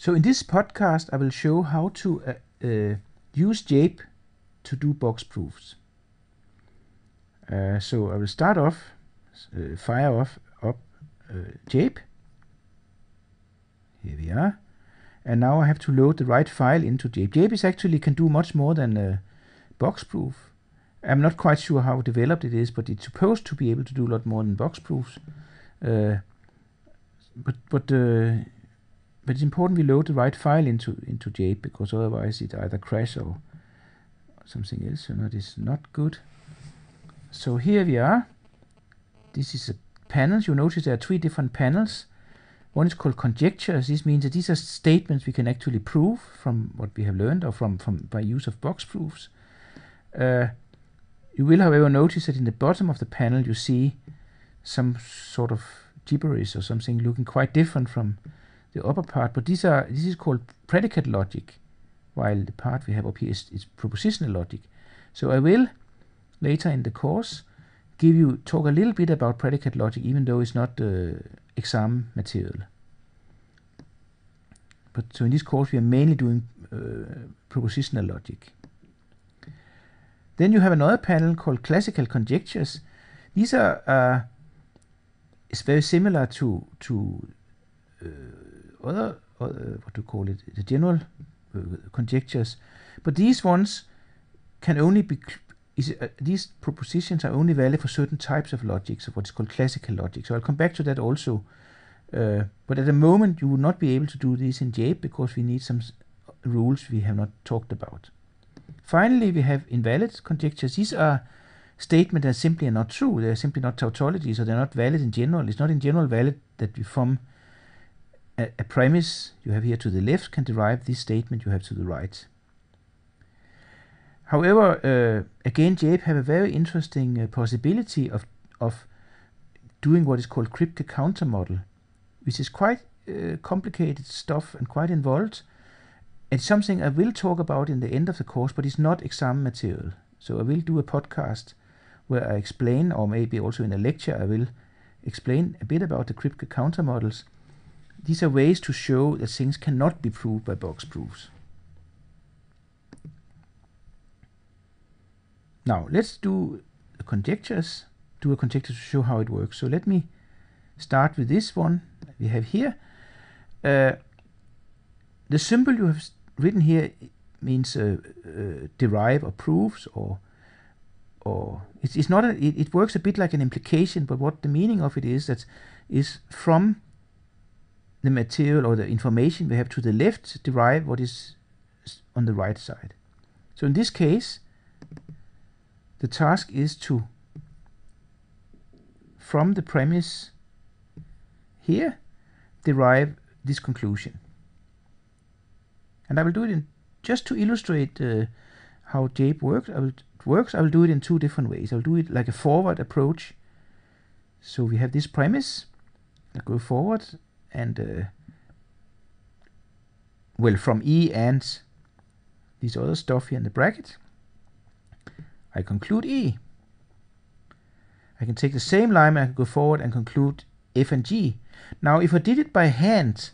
So in this podcast, I will show how to uh, uh, use Jape to do box proofs. Uh, so I will start off, uh, fire off up uh, Jape. Here we are. And now I have to load the right file into Jape. Jape is actually can do much more than uh, box proof. I'm not quite sure how developed it is, but it's supposed to be able to do a lot more than box proofs. But but but it's important we load the right file into into Jape because otherwise it either crash or something else. You know, it's not good. So here we are. This is a panels. You notice there are three different panels. One is called conjectures. This means that these are statements we can actually prove from what we have learned or from, from by use of box proofs. Uh, you will, however, notice that in the bottom of the panel you see some sort of gibberish or something looking quite different from the upper part. But these are this is called predicate logic, while the part we have up here is, is propositional logic. So I will later in the course give you talk a little bit about predicate logic, even though it's not uh, exam material. But so in this course we are mainly doing uh, propositional logic. Then you have another panel called classical conjectures. These are uh, it's very similar to to uh, other uh, what do you call it the general uh, conjectures, but these ones can only be is, uh, these propositions are only valid for certain types of logic, so what is called classical logic. So I'll come back to that also. Uh, but at the moment, you will not be able to do this in Jape because we need some rules we have not talked about. Finally, we have invalid conjectures. These are statements that simply are not true. They are simply not tautologies, so they're not valid in general. It's not in general valid that we from a, a premise you have here to the left can derive this statement you have to the right. However, uh, again, Jape have a very interesting uh, possibility of of doing what is called Kripke counter model, which is quite uh, complicated stuff and quite involved. It's something I will talk about in the end of the course, but it's not exam material. So I will do a podcast where I explain, or maybe also in a lecture, I will explain a bit about the Kripke counter models. These are ways to show that things cannot be proved by box proofs. Now let's do conjectures, do a conjecture to show how it works. So let me start with this one we have here. Uh, the symbol you have written here means uh, uh, derive or proves or or it's, it's not a, it, it works a bit like an implication but what the meaning of it is that is from the material or the information we have to the left derive what is on the right side. So in this case the task is to from the premise here derive this conclusion. And I will do it in just to illustrate uh, how Jape works I will works I will do it in two different ways. I'll do it like a forward approach. So we have this premise I go forward and uh, well from E and this other stuff here in the bracket I conclude E. I can take the same line and go forward and conclude F and G. Now if I did it by hand,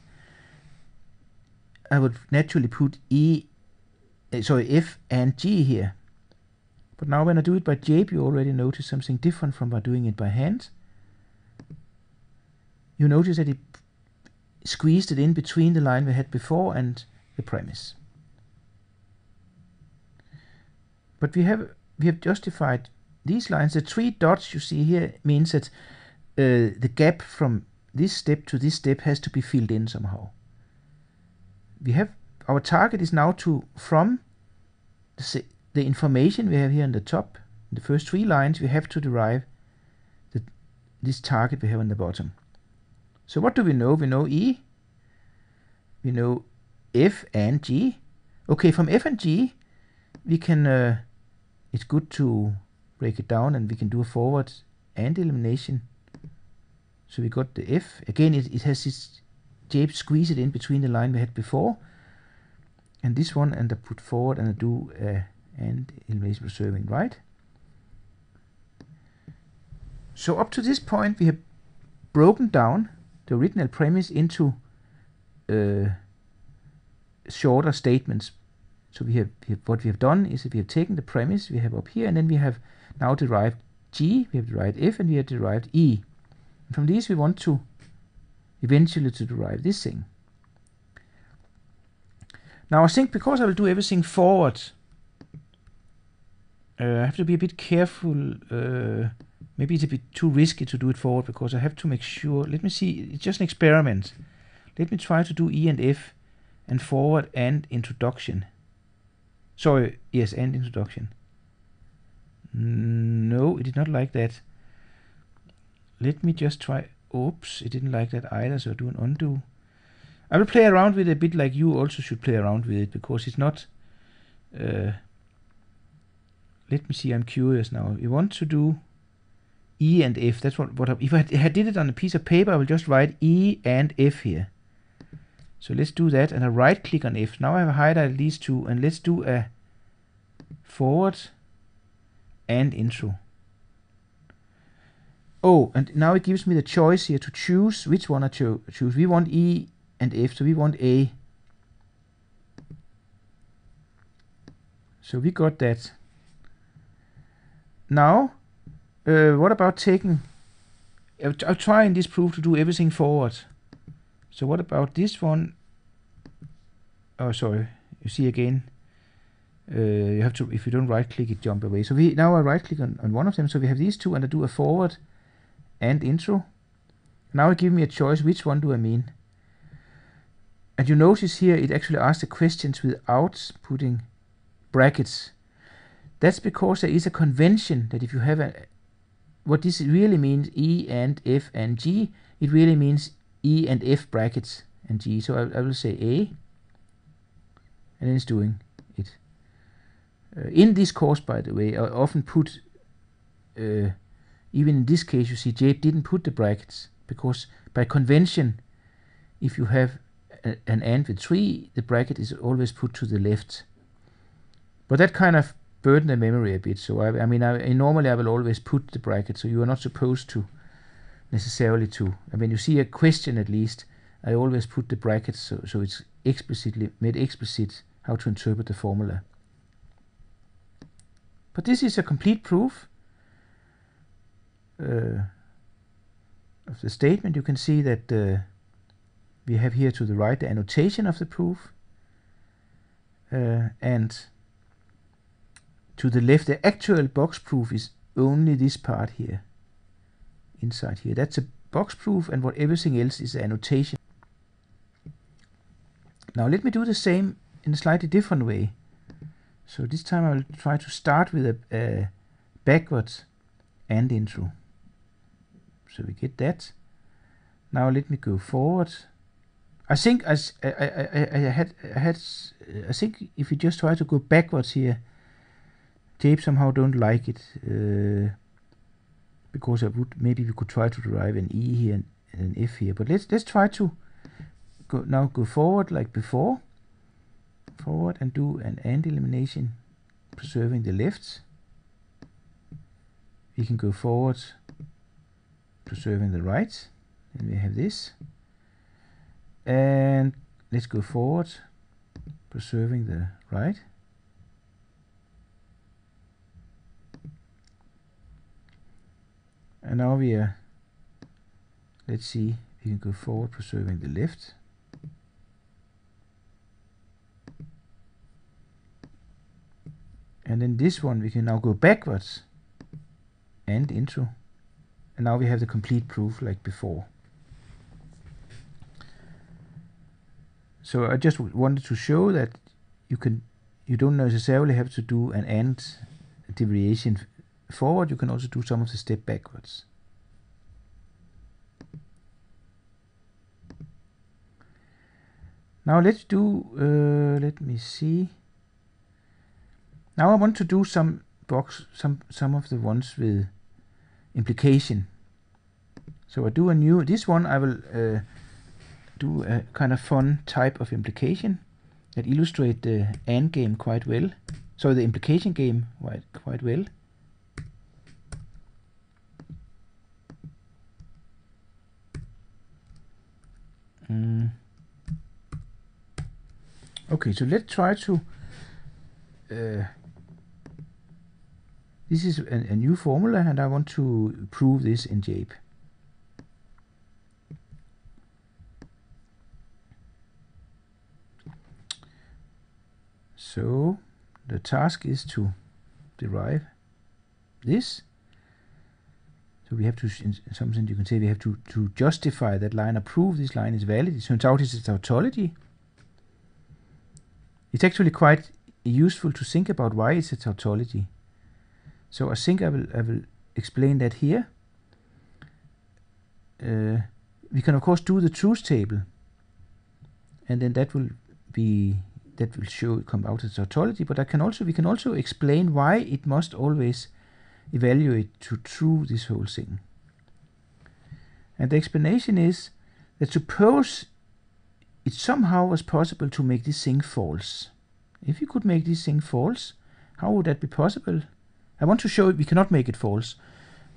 I would naturally put E, uh, sorry, F and G here. But now when I do it by Jape, you already notice something different from by doing it by hand. You notice that it squeezed it in between the line we had before and the premise. But we have we have justified these lines. The three dots you see here means that uh, the gap from this step to this step has to be filled in somehow. We have our target is now to from the, the information we have here on the top, the first three lines, we have to derive the, this target we have on the bottom. So what do we know? We know E, we know F and G. Okay, from F and G, we can uh, it's good to break it down and we can do a forward and elimination. So we got the F. Again, it, it has this Jape squeeze it in between the line we had before. And this one, and I put forward and I do a and elimination preserving right. So up to this point, we have broken down the original premise into uh, shorter statements. So we have, we have, what we have done is we have taken the premise we have up here, and then we have now derived g, we have derived f, and we have derived e. And from these we want to eventually to derive this thing. Now I think because I will do everything forward, uh, I have to be a bit careful. Uh, maybe it's a bit too risky to do it forward because I have to make sure. Let me see. It's just an experiment. Let me try to do E and F and forward and introduction. Sorry, yes, and introduction. No, it did not like that. Let me just try. Oops, it didn't like that either, so do an undo. I will play around with it a bit like you also should play around with it because it's not. Uh, let me see, I'm curious now. You want to do E and F. That's what, what I, if I had, did it on a piece of paper, I will just write E and F here. So let's do that and I right click on F. Now I have highlighted these two and let's do a forward and intro. Oh, and now it gives me the choice here to choose which one I cho choose. We want E and F, so we want A. So we got that. Now, uh, what about taking... I'll, I'll try in this proof to do everything forward. So what about this one? Oh, sorry. You see again, uh, you have to, if you don't right click it, jump away. So we now I right click on, on one of them. So we have these two and I do a forward and intro. Now it gives me a choice. Which one do I mean? And you notice here it actually asks the questions without putting brackets. That's because there is a convention that if you have a what this really means E and F and G, it really means E and F brackets and G. So I, I will say A and then it's doing it. Uh, in this course, by the way, I often put, uh, even in this case, you see Jape didn't put the brackets because by convention, if you have a, an AND with 3, the bracket is always put to the left. But that kind of burden the memory a bit. So I, I mean, I, normally I will always put the bracket. So you are not supposed to necessarily to. I mean, you see a question at least. I always put the brackets so so it's explicitly made explicit how to interpret the formula. But this is a complete proof uh, of the statement. You can see that uh, we have here to the right the annotation of the proof uh, and to the left, the actual box proof is only this part here, inside here. That's a box proof and what everything else is annotation. Now let me do the same in a slightly different way. So this time I'll try to start with a, a backwards and intro. So we get that. Now let me go forward. I think I, I, I, I had I had I think if you just try to go backwards here, Jape somehow don't like it uh, because I would maybe we could try to derive an E here and, and an F here. But let's let's try to go now go forward like before, forward and do an AND elimination, preserving the left. We can go forward, preserving the right, and we have this. And let's go forward, preserving the right. And now we er, are, let's see, we can go forward preserving the lift. And then this one we can now go backwards and into. And now we have the complete proof like before. So I just wanted to show that you can you don't necessarily have to do an AND deviation forward, you can also do some of the step backwards. Now let's do, uh, let me see. Now I want to do some box, some, some of the ones with implication. So I do a new, this one I will uh, do a kind of fun type of implication that illustrate the AND game quite well. So the implication game quite, quite well. Okay, so let's try to. Uh, this is a, a, new formula, and I want to prove this in JAPE. So the task is to derive this. So we have to, in some sense you can say we have to, to justify that line or prove this line is valid. It turns out it's a tautology. It's actually quite useful to think about why it's a tautology. So I think I will, I will explain that here. Uh, we can of course do the truth table and then that will be that will show come out as tautology but I can also we can also explain why it must always evaluate to true this whole thing and the explanation is that suppose it somehow was possible to make this thing false. If you could make this thing false, how would that be possible? I want to show it we cannot make it false.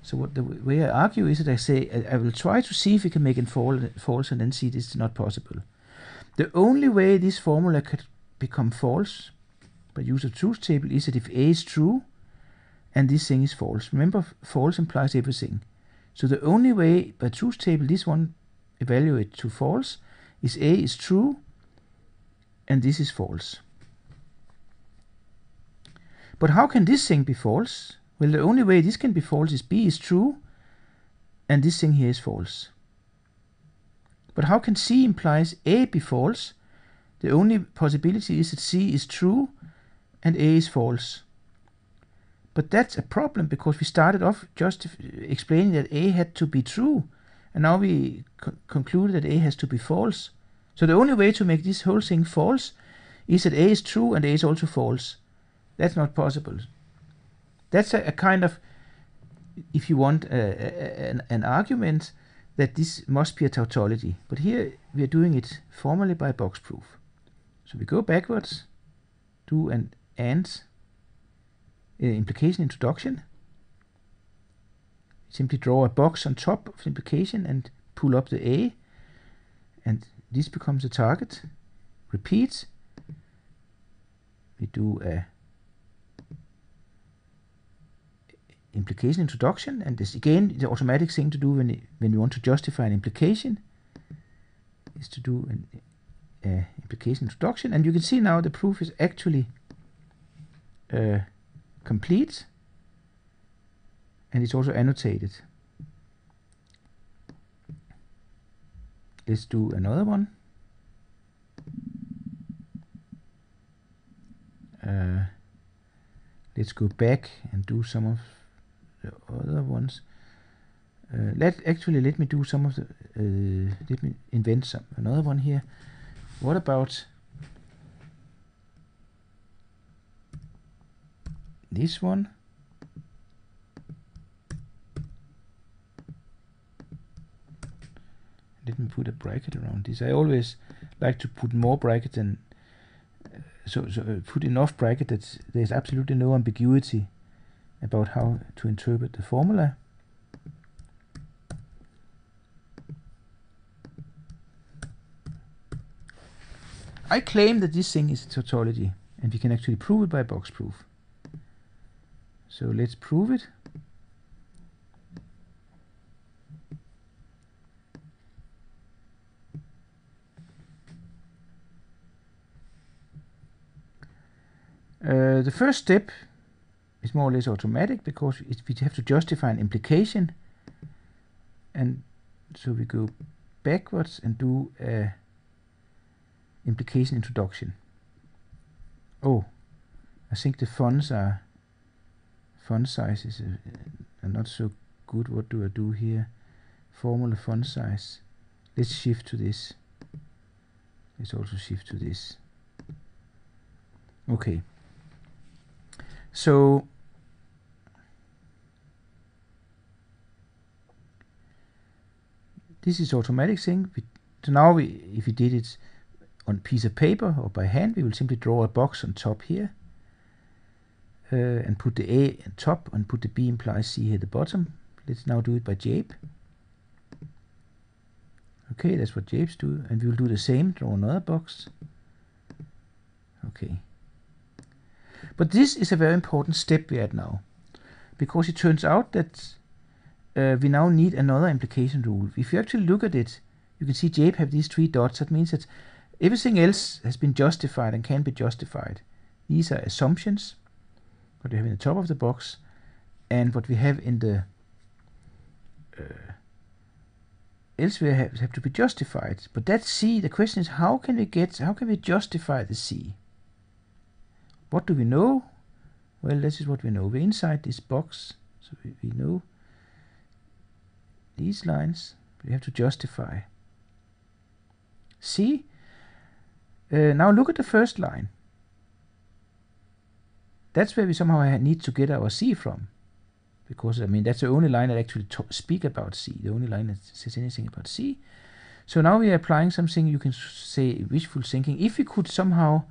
So what the way I argue is that I say I, I will try to see if we can make it false and then see this is not possible. The only way this formula could become false by use of truth table is that if A is true and this thing is false. Remember false implies everything. So the only way by truth table this one evaluate to false is A is true and this is false. But how can this thing be false? Well, the only way this can be false is B is true and this thing here is false. But how can C implies A be false? The only possibility is that C is true and A is false. But that's a problem because we started off just explaining that A had to be true, and now we co conclude that A has to be false. So the only way to make this whole thing false is that A is true and A is also false. That's not possible. That's a, a kind of, if you want, a, a, an, an argument that this must be a tautology. But here we are doing it formally by box proof. So we go backwards, do an AND uh, implication introduction. Simply draw a box on top of the implication and pull up the A and this becomes a target. Repeat. We do a implication introduction and this again the automatic thing to do when, when we want to justify an implication is to do an uh, implication introduction and you can see now the proof is actually uh, complete and it's also annotated. Let's do another one. Uh, let's go back and do some of the other ones. Uh, let actually let me do some of the uh, let me invent some another one here. What about this one me put a bracket around this. I always like to put more brackets than uh, so, so uh, put enough bracket that there's absolutely no ambiguity about how to interpret the formula. I claim that this thing is a tautology and we can actually prove it by box proof. So let's prove it. Uh, the first step is more or less automatic because we have to justify an implication and so we go backwards and do a implication introduction. Oh, I think the fonts are font size is uh, not so good. What do I do here? Formula font size. Let's shift to this. Let's also shift to this. Okay. So this is automatic thing. We, so now we, if we did it on piece of paper or by hand, we will simply draw a box on top here uh, and put the A on top and put the B implies C here at the bottom. Let's now do it by JAPE. Okay, that's what JAPEs do, and we will do the same, draw another box. Okay. But this is a very important step we're at now, because it turns out that uh, we now need another implication rule. If you actually look at it, you can see Jape have these three dots. That means that everything else has been justified and can be justified. These are assumptions, what we have in the top of the box, and what we have in the uh, elsewhere have, have to be justified. But that C, the question is how can we get, how can we justify the C? What do we know? Well, this is what we know. We're inside this box, so we, we know these lines, we have to justify. See? Uh, now look at the first line. That's where we somehow need to get our C from. Because, I mean, that's the only line that actually speak about C, the only line that says anything about C. So now we are applying something you can say wishful thinking. If we could somehow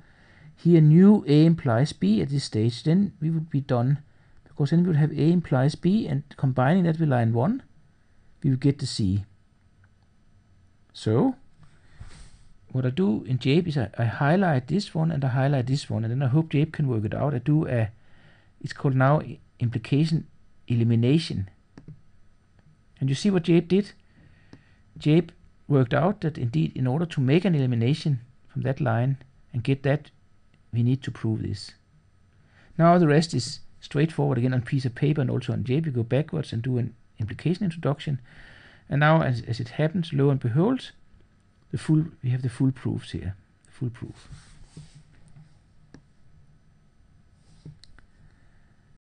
here new A implies B at this stage, then we would be done. Because then we would have A implies B, and combining that with line 1, we would get the C. So, what I do in Jape is I, I, highlight this one and I highlight this one, and then I hope Jape can work it out. I do a, it's called now implication elimination. And you see what Jape did? Jape worked out that indeed in order to make an elimination from that line and get that we need to prove this. Now the rest is straightforward again on piece of paper and also on. You go backwards and do an implication introduction. And now as, as it happens, lo and behold, the full we have the full proofs here. Full proof.